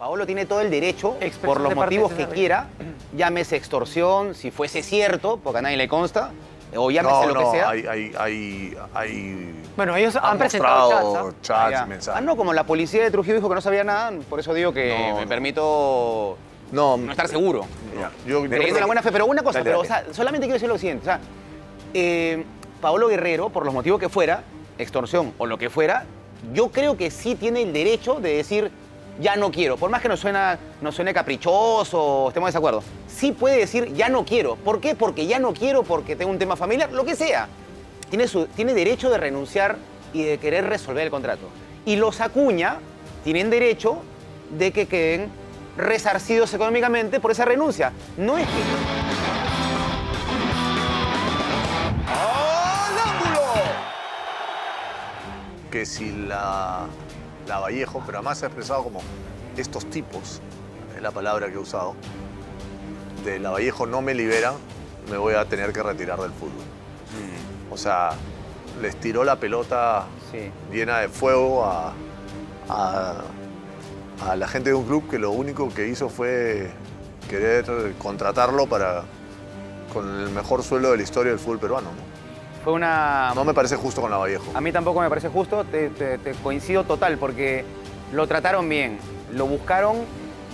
Paolo tiene todo el derecho, Expresión por los de motivos que quiera, llámese extorsión, si fuese cierto, porque a nadie le consta, o llámese No, lo no, que sea. hay, hay, hay, hay- Bueno, ellos han, han presentado chats. mostrado ¿ah? chats, Ya. mensajes. Ah, no, como la policía de Trujillo dijo que no sabía nada, por eso digo que No, me no. permito No, no estar seguro. Ya, yo- creo la buena fe, pero una cosa, Dale, pero, dale. o sea, solamente quiero decir lo siguiente. O sea, eh, Paolo Guerrero, por los motivos que fuera, extorsión o lo que fuera, yo creo que sí tiene el derecho de decir, ya no quiero. Por más que nos, suena, nos suene caprichoso, estemos de desacuerdo. Sí puede decir, ya no quiero. ¿Por qué? Porque ya no quiero, porque tengo un tema familiar, lo que sea. Tiene, su, tiene derecho de renunciar y de querer resolver el contrato. Y los Acuña tienen derecho de que queden resarcidos económicamente por esa renuncia. No es que... Que si la, la Vallejo, pero además se ha expresado como estos tipos, es la palabra que he usado, de la Vallejo no me libera, me voy a tener que retirar del fútbol. O sea, les tiró la pelota Sí. llena de fuego a, a- a la gente de un club que lo único que hizo fue querer contratarlo para con el mejor sueldo de la historia del fútbol peruano. ¿no? Fue una... No me parece justo con la Vallejo. A mí tampoco me parece justo, te, te- te coincido total, porque lo trataron bien, lo buscaron,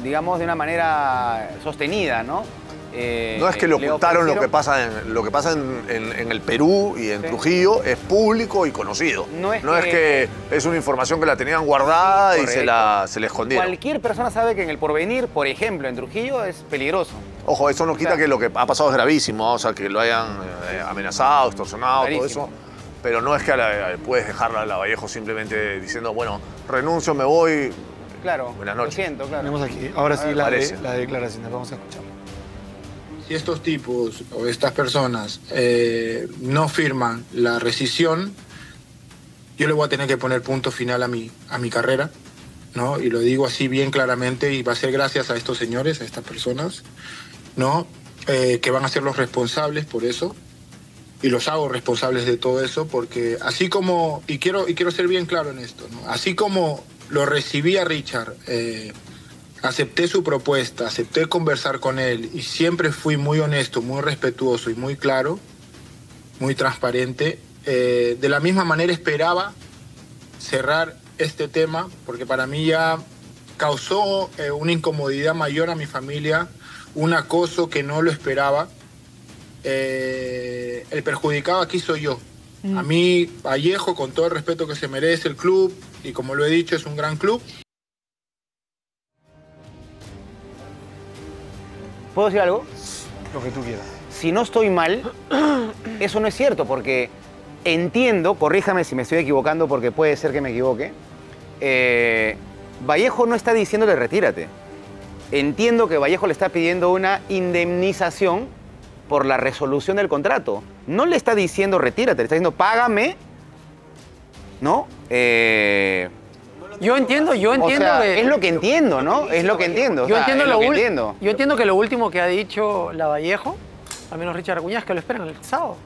digamos, de una manera sostenida, ¿no? Eh, No es que lo le ocultaron lo que pasa en, lo que pasa en, en- en el Perú y en Sí. Trujillo es público y conocido. No es es que- que es una información que la tenían guardada y se la, se la escondieron. Cualquier persona sabe que en el porvenir, por ejemplo, en Trujillo, es peligroso. Ojo, eso no quita que lo que ha pasado es gravísimo, o sea, que lo hayan eh, amenazado, extorsionado, todo eso. Pero no es que a la- a- puedes dejarla a la Vallejo simplemente diciendo, bueno, renuncio, me voy. Claro, Buenas lo noches. siento, claro. Tenemos aquí, ahora sí, A ver, la, parece. de, la declaración, vamos a escuchar. Si estos tipos o estas personas eh, no firman la rescisión, yo le voy a tener que poner punto final a mi, a mi carrera, ¿no? Y lo digo así bien claramente y va a ser gracias a estos señores, a estas personas, ¿no? Eh, que van a ser los responsables por eso. Y los hago responsables de todo eso porque así como, y quiero, y quiero ser bien claro en esto, ¿no? Así como lo recibí a Richard, eh, acepté su propuesta, acepté conversar con él y siempre fui muy honesto, muy respetuoso y muy claro, muy transparente. Eh, de la misma manera esperaba cerrar este tema porque para mí ya causó una incomodidad mayor a mi familia, un acoso que no lo esperaba. Eh, el perjudicado aquí soy yo. A mí, Vallejo, con todo el respeto que se merece el club, y como lo he dicho, es un gran club, ¿Puedo decir algo? Lo que tú quieras. si no estoy mal, eso no es cierto, porque entiendo, corríjame si me estoy equivocando, porque puede ser que me equivoque, eh, Vallejo no está diciéndole retírate. Entiendo que Vallejo le está pidiendo una indemnización por la resolución del contrato. No le está diciendo retírate, le está diciendo págame, ¿no? Eh, Yo entiendo, yo o entiendo sea, que... es lo que entiendo, ¿no? Es lo que entiendo. Yo entiendo, lo, entiendo. yo entiendo que lo último que ha dicho la Vallejo, al menos Richard Acuña, es que lo esperan el sábado.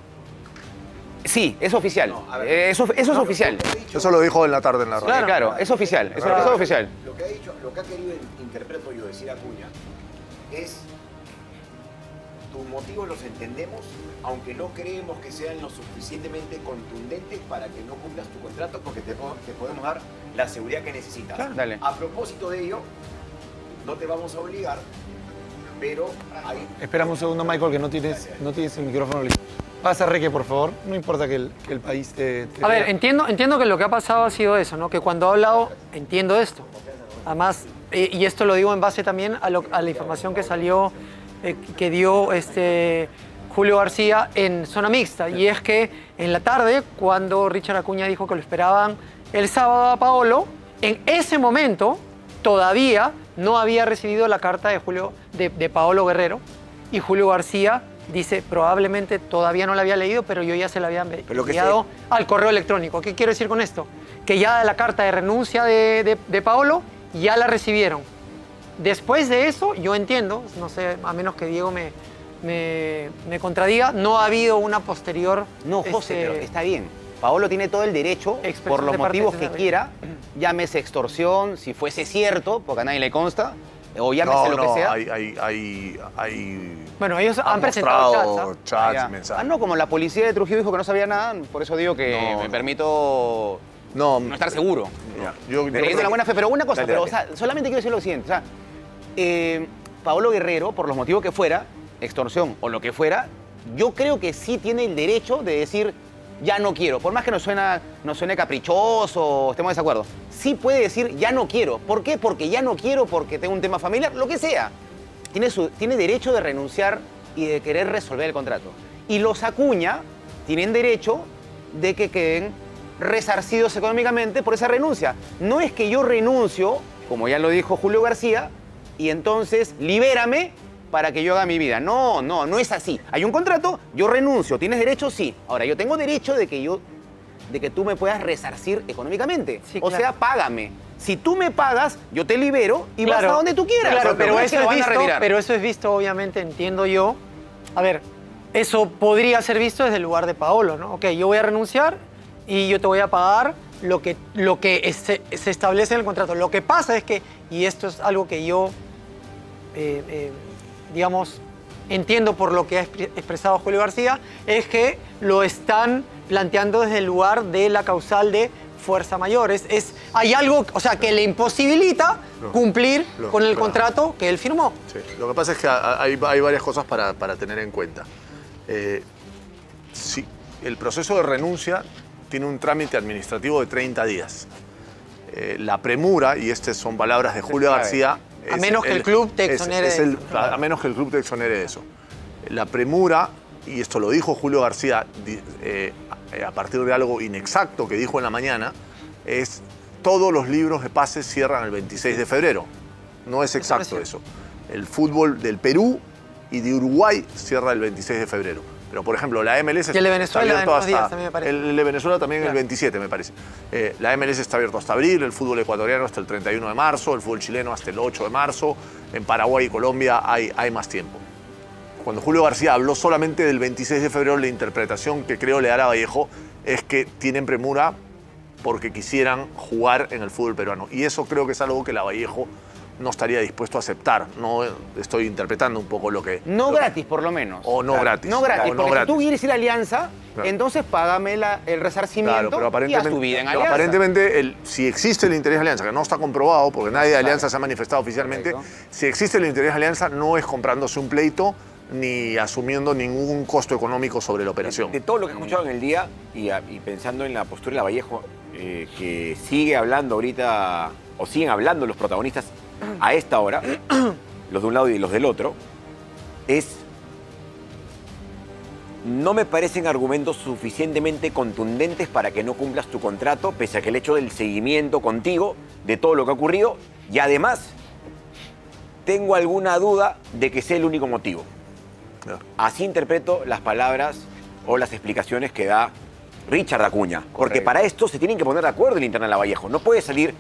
Sí, es oficial. Eh, eso, eso es oficial. Eso lo dijo en la tarde en la radio. Claro, claro, es oficial. Eso, es oficial. Lo que ha dicho, lo que ha querido interpreto yo decir Acuña es tus motivos los entendemos, aunque no creemos que sean lo suficientemente contundentes para que no cumplas tu contrato, porque te, po- te podemos dar la seguridad que necesitas. Claro, dale. A propósito de ello, no te vamos a obligar, pero hay Esperamos un segundo, Michael, que no tienes, no tienes el micrófono listo. Pasa, Reque, por favor. No importa que el, que el país te... te A ver, vea. entiendo, entiendo que lo que ha pasado ha sido eso, ¿no? Que cuando ha hablado, entiendo esto. Además, eh, y esto lo digo en base también a, lo- a la información que salió, eh, que dio este Julio García en zona mixta. Y es que en la tarde, cuando Richard Acuña dijo que lo esperaban el sábado a Paolo, en ese momento todavía no había recibido la carta de, Julio, de, de Paolo Guerrero. Y Julio García dice, probablemente todavía no la había leído, pero yo ya se la había enviado al correo electrónico. ¿Qué quiero decir con esto? Que ya la carta de renuncia de, de, de Paolo ya la recibieron. Después de eso, yo entiendo, no sé, a menos que Diego me, me, me contradiga, no ha habido una posterior... No, José, este, pero está bien. Paolo tiene todo el derecho, por los motivos que quiera, llámese extorsión, si fuese cierto, porque a nadie le consta, o No, llámese lo no, que sea. hay, hay, hay, hay- Bueno, ellos han presentado chats, ¿ah? mensajes. Ah, no, como la policía de Trujillo dijo que no sabía nada, por eso digo que No, me no. permito No, no estar seguro. Ya. Yo, yo- Pero es de la buena fe. Pero una cosa, Dale, pero, dale. o sea, solamente quiero decir lo siguiente. O sea, eh, Paolo Guerrero, por los motivos que fuera, extorsión o lo que fuera, yo creo que sí tiene el derecho de decir, ya no quiero. Por más que nos, suena, nos suene caprichoso, estemos de desacuerdo. Sí puede decir, ya no quiero. ¿Por qué? Porque ya no quiero, porque tengo un tema familiar, lo que sea. Tiene, tiene derecho de renunciar y de querer resolver el contrato. Y los Acuña tienen derecho de que queden resarcidos económicamente por esa renuncia. No es que yo renuncio, como ya lo dijo Julio García, y entonces libérame para que yo haga mi vida. No, no, no es así. Hay un contrato, yo renuncio, ¿tienes derecho? Sí. Ahora, yo tengo derecho de que yo de que tú me puedas resarcir económicamente. Sí, o claro. sea, págame. Si tú me pagas, yo te libero y vas a donde tú quieras. Claro, pero eso, es visto, pero eso es visto, obviamente, entiendo yo. A ver, eso podría ser visto desde el lugar de Paolo, ¿no? Ok, yo voy a renunciar y yo te voy a pagar lo que, lo que se, se establece en el contrato. Lo que pasa es que, y esto es algo que yo, eh, eh, digamos, entiendo por lo que ha expre- expresado Julio García, es que lo están planteando desde el lugar de la causal de fuerza mayor. Es, es- hay algo, o sea, que le imposibilita cumplir con el claro. contrato que él firmó. Sí, Lo que pasa es que ha- hay, hay varias cosas para, para tener en cuenta. Eh, sí, el proceso de renuncia tiene un trámite administrativo de 30 días. Eh, la premura, y estas son palabras de Julio. García... A menos que el club te exonere es el- a, menos que el club te exonere de eso. La premura, y esto lo dijo Julio García eh, a- partir de algo inexacto que dijo en la mañana, es todos los libros de pases cierran el 26 de febrero. No es exacto eso. El fútbol del Perú y de Uruguay cierra el 26 de febrero. Pero, por ejemplo, la MLS el está días hasta... también me parece. El de Venezuela también el Claro. 27, me parece. Eh, la MLS está abierto hasta abril, el fútbol ecuatoriano hasta el 31 de marzo, el fútbol chileno hasta el 8 de marzo. En Paraguay y Colombia hay, hay más tiempo. Cuando Julio García habló solamente del 26 de febrero, la interpretación que creo le da a Vallejo es que tienen premura porque quisieran jugar en el fútbol peruano. Y eso creo que es algo que la Vallejo no estaría dispuesto a aceptar. No estoy interpretando un poco lo que... No lo que- gratis, por lo menos. O no gratis. No gratis, O no porque gratis. si tú quieres ir a Alianza, Claro. entonces págame la- el resarcimiento Claro, pero y haz aparentemente, tu vida en pero Alianza. aparentemente el- si existe el interés de Alianza, que no está comprobado porque nadie de Alianza se ha manifestado oficialmente, Correcto. si existe el interés de Alianza no es comprándose un pleito ni asumiendo ningún costo económico sobre la operación. De todo lo que he escuchado en el día y, a- y pensando en la postura de la Vallejo, eh, que sigue hablando ahorita, o siguen hablando los protagonistas a esta hora, los de un lado y los del otro, es. No me parecen argumentos suficientemente contundentes para que no cumplas tu contrato, pese a que el hecho del seguimiento contigo de todo lo que ha ocurrido, y además tengo alguna duda de que sea el único motivo. Claro. Así interpreto las palabras o las explicaciones que da Richard Acuña. Porque para esto se tienen que poner de acuerdo el interno de Vallejo. No puede salir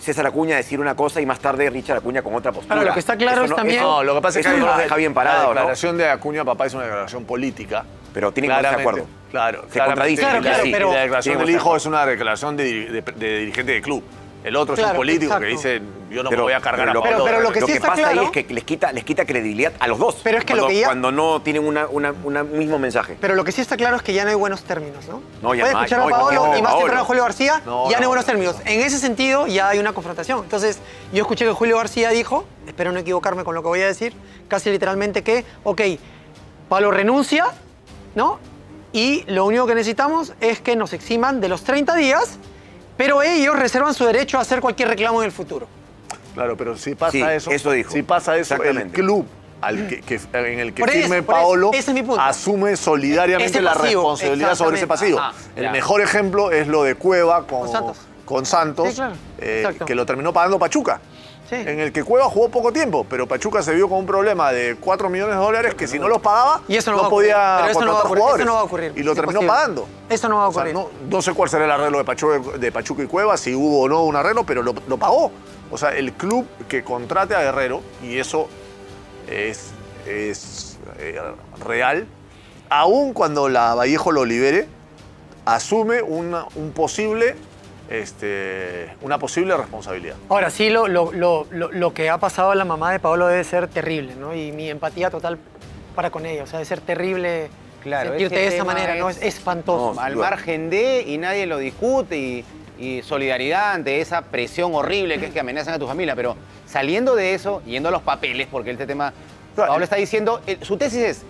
César Acuña decir una cosa y más tarde Richard Acuña con otra postura. Lo que está claro Eso es no- también- No, lo que pasa es que no los deja bien La parados, ¿no? declaración de Acuña Papá es una declaración política. Pero tienen que ponerse de acuerdo. Claro, Se contradicen. Claro, la- claro, pero- la declaración del hijo estar- es una declaración de, de- de dirigente de club. El otro es un político que dice, yo no Pero- me voy a cargar pero a lo- Pablo. pero lo que lo sí que está pasa ahí claro- es que les quita, les quita credibilidad a los dos. Pero es que lo cuando, que ya- Cuando no tienen una, una- una- un mismo mensaje. Pero lo que sí está claro es que ya no hay buenos términos, ¿no? No, ya Puedes no escuchar a Paolo no, y más temprano a Julio García, No, ya no hay no, buenos no. términos. En ese sentido ya hay una confrontación. Entonces, yo escuché que Julio García dijo, espero no equivocarme con lo que voy a decir, casi literalmente que, ok, Pablo renuncia, ¿no? Y lo único que necesitamos es que nos eximan de los 30 días, pero ellos reservan su derecho a hacer cualquier reclamo en el futuro. Claro, pero si pasa Sí, eso, eso dijo. si pasa eso, el club al que, que- en el que Por firme eso, Paolo ese es mi punto. asume solidariamente la responsabilidad sobre ese pasivo. exactamente. el ya. mejor ejemplo es lo de Cueva con, Con Santos. con Santos, Sí, claro, eh, que lo terminó pagando Pachuca. Sí. En el que Cueva jugó poco tiempo, pero Pachuca se vio con un problema de 4 millones de dólares que si no los pagaba, Y eso no, podía eso no va a contratar ocurrir. jugadores. Eso no va a ocurrir. Y lo terminó pagando. Eso no va a O sea, ocurrir. no, no sé cuál será el arreglo de Pachuca, de Pachuca y Cueva, si hubo o no un arreglo, pero lo, lo pagó. O sea, el club que contrate a Guerrero, y eso es, es, eh, real, aun cuando la Vallejo lo libere, asume una, un posible, este, una posible responsabilidad. Ahora sí, lo, lo, lo, lo, lo que ha pasado a la mamá de Pablo debe ser terrible, ¿no? Y mi empatía total para con ella. O sea, debe ser terrible Claro, sentirte de esa manera, ¿no? es- Es espantoso. al margen de y nadie lo discute y, y solidaridad ante esa presión horrible que es que amenazan a tu familia. Pero saliendo de eso, yendo a los papeles, porque este tema, Claro. Pablo está diciendo, eh, su tesis es,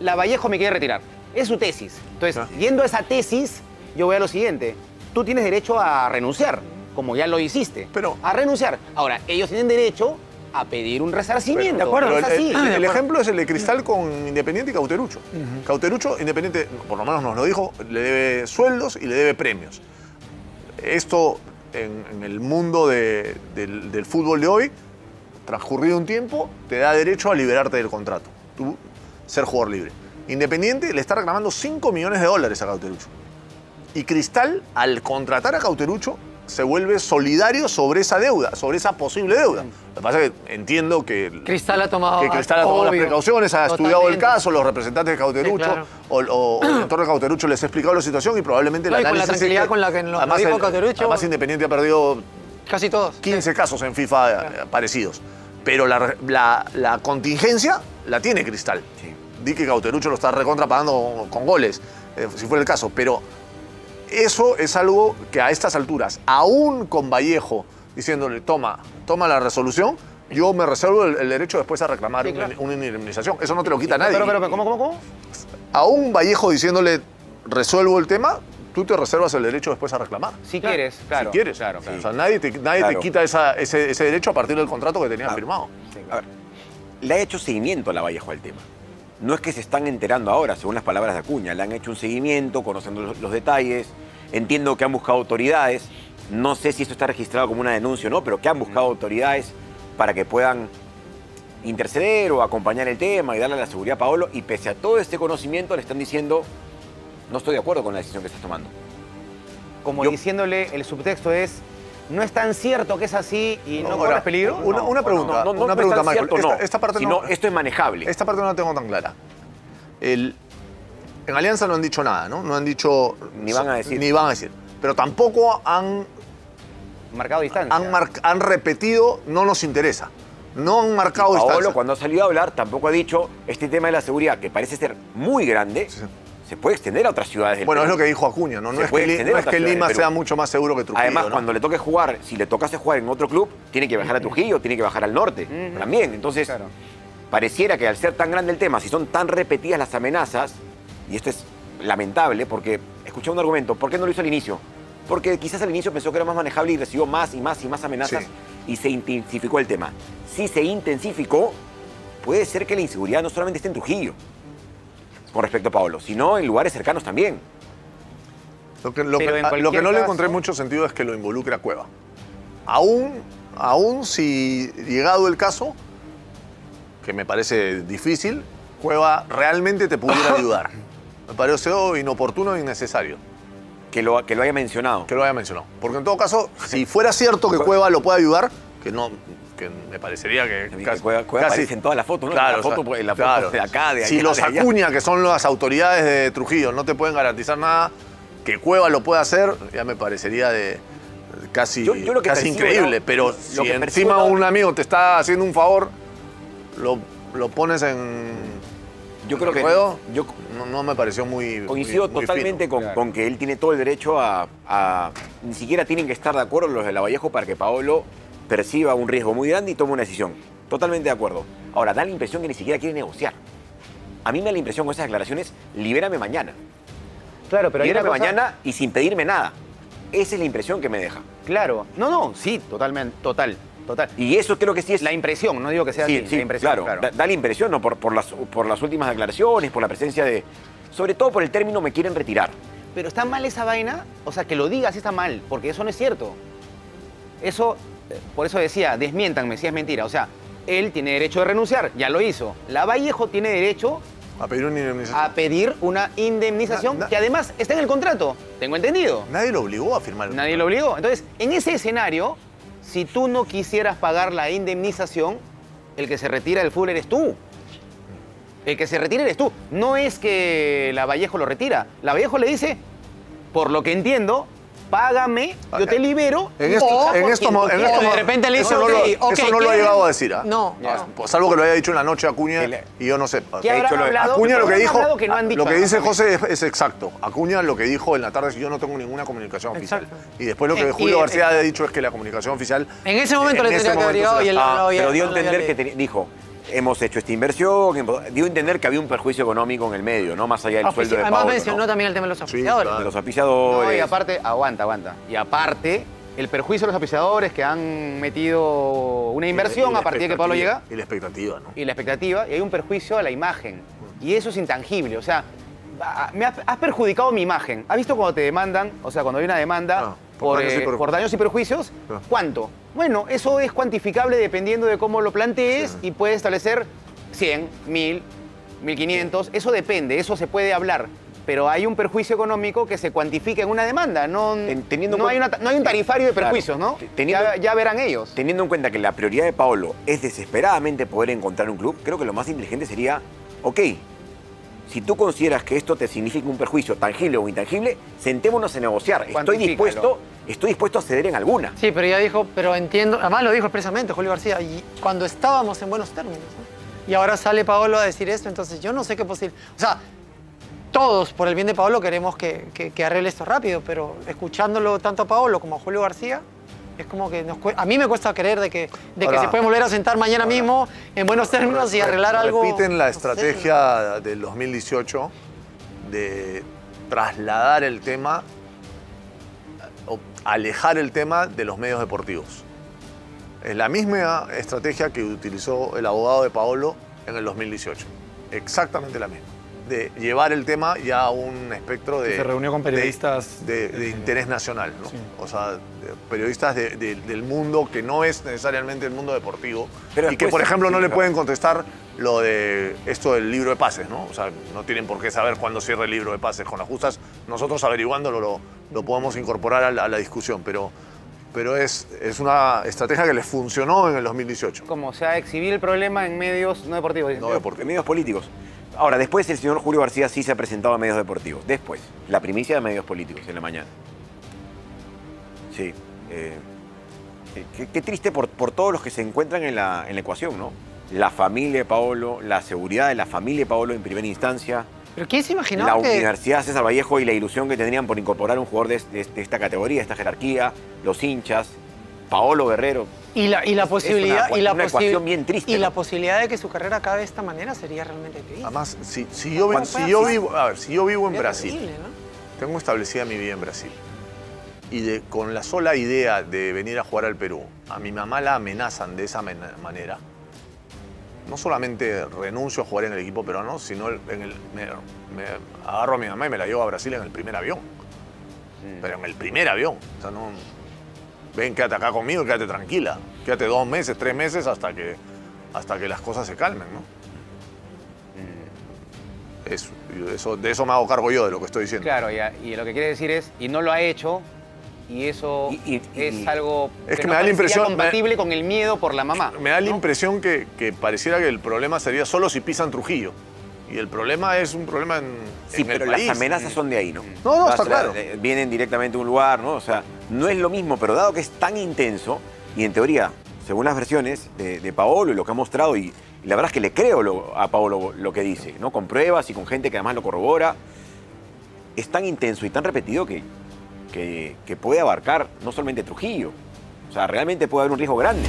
la Vallejo me quiere retirar. Es su tesis. Entonces, Claro. yendo a esa tesis, yo voy a lo siguiente. Tú tienes derecho a renunciar, como ya lo hiciste. Pero- a renunciar. Ahora, ellos tienen derecho a pedir un resarcimiento. Pero- acuerdo. pero Es el, así. el- el ejemplo es el de Cristal con Independiente y Cauterucho. Cauterucho, Independiente, por lo menos nos lo dijo, le debe sueldos y le debe premios. Esto en, en el mundo de- del, del fútbol de hoy, transcurrido un tiempo, te da derecho a liberarte del contrato. Tú ser jugador libre. Independiente le está reclamando 5 millones de dólares a Cauterucho. Y Cristal, al contratar a Cauterucho, se vuelve solidario sobre esa deuda, sobre esa posible deuda. Lo que pasa es que entiendo que Cristal ha tomado. que Cristal ha tomado las precauciones, ha estudiado el caso, los representantes de Cauterucho Sí, claro. o, o- o el doctor de Cauterucho les ha explicado la situación y probablemente No, la y con la tranquilidad con la que nos lo dijo Cauterucho. Además, Independiente ha perdido Casi todos. 15 casos en FIFA eh, parecidos. Pero la, la- la contingencia la tiene Cristal. Di que Cauterucho lo está recontra pagando con goles, eh, si fuera el caso. Pero eso es algo que a estas alturas, aún con Vallejo diciéndole, toma, toma la resolución, yo me reservo el, el derecho después a reclamar Sí, una- claro. una, indemnización. Eso no te lo quita nadie. Pero, pero, pero, ¿cómo, cómo, cómo? Aún Vallejo diciéndole, resuelvo el tema, tú te reservas el derecho después a reclamar. Si quieres, claro. si quieres. Claro, claro. O sea, nadie te, nadie te Claro. quita esa- ese, ese derecho a partir del contrato que tenías firmado. A ver, le ha hecho seguimiento a la Vallejo al tema. No es que se están enterando ahora, según las palabras de Acuña. Le han hecho un seguimiento, conociendo los, los detalles. Entiendo que han buscado autoridades. No sé si esto está registrado como una denuncia o no, pero que han buscado autoridades para que puedan interceder o acompañar el tema y darle la seguridad a Paolo. Y pese a todo este conocimiento, le están diciendo, no estoy de acuerdo con la decisión que estás tomando. Como Yo- diciéndole, el subtexto es, no es tan cierto que es así y no, Ahora, corres peligro. Una, No, una no, pregunta, no, no, no una pregunta, Michael. cierto, esta, no, esta parte sino no, esto es manejable. esta parte no la tengo tan clara. El- en Alianza no han dicho nada, ¿no? No han dicho... Ni van a decir. Ni van a decir. Pero tampoco han, Marcado distancia. han, mar- han repetido, no nos interesa. No han marcado Paolo, distancia. cuando ha salido a hablar, tampoco ha dicho este tema de la seguridad, que parece ser muy grande, se puede extender a otras ciudades del Bueno, es lo que dijo Acuña, ¿no? No Se es puede que, no es que Lima sea mucho más seguro que Trujillo. Además, ¿no? cuando le toque jugar, si le tocase jugar en otro club, tiene que bajar a Trujillo, tiene que bajar al norte también. Entonces, Claro. pareciera que al ser tan grande el tema, si son tan repetidas las amenazas, y esto es lamentable, porque escuché un argumento, ¿por qué no lo hizo al inicio? Porque quizás al inicio pensó que era más manejable y recibió más y más y más amenazas Sí. y se intensificó el tema. Si se intensificó, puede ser que la inseguridad no solamente esté en Trujillo, con respecto a Pablo, sino en lugares cercanos también. Lo que, lo que- en a- lo que cualquier no le encontré mucho sentido es que lo involucre a Cueva. Aún, aún si llegado el caso, que me parece difícil, Cueva realmente te pudiera ayudar. Me pareció inoportuno e innecesario Que lo, que lo haya mencionado. que lo haya mencionado. Porque en todo caso, si fuera cierto que Cueva lo puede ayudar, que no, que me parecería que Que Cueva- Cueva aparece en todas las fotos, ¿no? Claro, La foto, o sea, en la foto claro. de acá, de Si allá, los de allá. Acuña, que son las autoridades de Trujillo, no te pueden garantizar nada, que Cueva lo pueda hacer, ya me parecería de casi, Yo- yo lo que casi percibo, increíble. ¿no? Pero Lo si que encima ¿no? un amigo te está haciendo un favor, lo, lo pones en. Yo creo que ruedo, yo no, no me pareció muy. coincido muy- muy totalmente fino. con, con que él tiene todo el derecho a, a- Ni siquiera tienen que estar de acuerdo los de la Vallejo para que Paolo perciba un riesgo muy grande y tome una decisión. Totalmente de acuerdo. Ahora, da la impresión que ni siquiera quiere negociar. A mí me da la impresión con esas declaraciones, libérame mañana. Claro, pero libérame cosa- mañana y sin pedirme nada. Esa es la impresión que me deja. Claro. No, no, sí, totalmente, total, total. Y eso creo que sí es... La impresión, no digo que sea Sí, así, sí, la impresión, claro. Da, da la impresión, ¿no? Por, por las, por las últimas declaraciones, por la presencia de... Sobre todo por el término me quieren retirar. Pero está mal esa vaina, o sea, que lo digas está mal, porque eso no es cierto. Eso, por eso decía, desmiéntanme si es mentira. O sea, él tiene derecho de renunciar, ya lo hizo. La Vallejo tiene derecho A pedir una indemnización. a pedir una indemnización Na- na- que además está en el contrato, tengo entendido. Nadie lo obligó a firmar Nadie lo obligó. Entonces, en ese escenario, si tú no quisieras pagar la indemnización, el que se retira del fútbol eres tú. El que se retira eres tú. No es que la Vallejo lo retira. La Vallejo le dice, por lo que entiendo, págame, yo te libero. En, esto- fija en estos de repente le eso dice, no lo, eso no lo ha llegado a decir, ¿ah? No, Ah, no. pues salvo que lo haya dicho en la noche Acuña y yo no sepa. ¿Qué ha habrán dicho lo de- hablado? Acuña lo que dijo, hablado que no han dicho lo que dice José es, es exacto. Acuña lo que dijo en la tarde es yo no tengo ninguna comunicación oficial. Exacto. Y después lo que Eh, Julio y- García eh, ha dicho es que la comunicación oficial En ese momento le ese tendría que haber llegado y él había- Pero dio a entender que dijo, hemos hecho esta inversión, dio a entender que había un perjuicio económico en el medio, ¿no? Más allá del sueldo de Además Paolo, mencionó ¿no? también el tema de los Sí, auspiciadores. claro. De los auspiciadores. No, y aparte, aguanta, aguanta. Y aparte, el perjuicio de los auspiciadores que han metido una inversión y la a partir de que Pablo llega Y la expectativa, ¿no? y la expectativa, y hay un perjuicio a la imagen. Y eso es intangible. O sea, me has, has perjudicado mi imagen. ¿Has visto cuando te demandan? O sea, cuando hay una demanda por por, daños y eh, perjuicios. por daños y perjuicios. ¿cuánto? Bueno, eso es cuantificable dependiendo de cómo lo plantees y puedes establecer 100, 1000, 1500. Eso depende, eso se puede hablar. Pero hay un perjuicio económico que se cuantifica en una demanda. No, teniendo no, hay, una- no hay un tarifario de Claro. perjuicios, ¿no? Teniendo- ya, ya verán ellos. Teniendo en cuenta que la prioridad de Paolo es desesperadamente poder encontrar un club, creo que lo más inteligente sería, ok, si tú consideras que esto te significa un perjuicio tangible o intangible, sentémonos a negociar. Estoy dispuesto, estoy dispuesto a ceder en alguna. Sí, pero ya dijo, pero entiendo, además lo dijo expresamente Julio García, y cuando estábamos en buenos términos. ¿no? Y ahora sale Paolo a decir esto, entonces yo no sé qué posible. O sea, todos por el bien de Paolo queremos que, que- que arregle esto rápido, pero escuchándolo tanto a Paolo como a Julio García, es como que nos a mí me cuesta creer de que, de Ahora- que se puede volver a sentar mañana mismo en buenos términos y arreglar algo. Repiten la no sé. estrategia del 2018 de trasladar el tema, o alejar el tema de los medios deportivos. Es la misma estrategia que utilizó el abogado de Paolo en el 2018. Exactamente la misma. De llevar el tema ya a un espectro de... Se reunió con de- periodistas De, de de- interés nacional, ¿no? Sí. O sea, de- periodistas de- de- del mundo que no es necesariamente el mundo deportivo. Pero y que, por ejemplo, no le pueden contestar lo de esto del libro de pases, ¿no? O sea, no tienen por qué saber cuándo cierra el libro de pases. Con las justas, nosotros averiguándolo lo, lo podemos incorporar a la, a la discusión, pero, pero es, es una estrategia que les funcionó en el 2018. Como sea, exhibir el problema en medios no deportivos. No deportivo. En medios políticos. Ahora, después el señor Julio García sí se ha presentado a medios deportivos. Después, la primicia de medios políticos en la mañana. Sí. eh, eh, qué, qué triste por, por todos los que se encuentran en la, en la ecuación, ¿no? La familia de Paolo, la seguridad de la familia de Paolo en primera instancia, Pero ¿quién se la imaginaba que, Universidad César Vallejo y la ilusión que tendrían por incorporar un jugador de, de- de esta categoría, de esta jerarquía, los hinchas, Paolo Guerrero. Y la, y la Es posibilidad. una- y la una posi- ecuación bien triste, Y ¿no? la posibilidad de que su carrera acabe de esta manera sería realmente triste. Además, si, si yo, vivo, a ver, si yo vivo en Brasil, terrible, ¿no? tengo establecida mi vida en Brasil. Y de, con la sola idea de venir a jugar al Perú, a mi mamá la amenazan de esa manera. No solamente renuncio a jugar en el equipo peruano, sino en el, me, me agarro a mi mamá y me la llevo a Brasil en el primer avión. Pero en el primer avión. O sea, no, ven, quédate acá conmigo y quédate tranquila. Quédate dos meses, tres meses hasta que, hasta que las cosas se calmen, ¿no? Eso, eso, de eso me hago cargo yo, de lo que estoy diciendo. Claro, y, a- y lo que quiere decir es, y no lo ha hecho, y eso Y- y- es y- algo Es que me da la impresión- me- compatible con el miedo por la mamá. Me da la impresión que, que pareciera que el problema sería solo si pisan Trujillo. Y el problema es un problema en, Sí, en el pero las amenazas son de ahí, ¿no? No, no, Vas está claro. Vienen directamente a un lugar, ¿no? O sea, no es lo mismo, pero dado que es tan intenso, y en teoría, según las versiones de, de Paolo y lo que ha mostrado, y, y la verdad es que le creo lo- a Paolo lo que dice, ¿no? Con pruebas y con gente que además lo corrobora, es tan intenso y tan repetido que, que, que puede abarcar no solamente Trujillo, o sea, realmente puede haber un riesgo grande.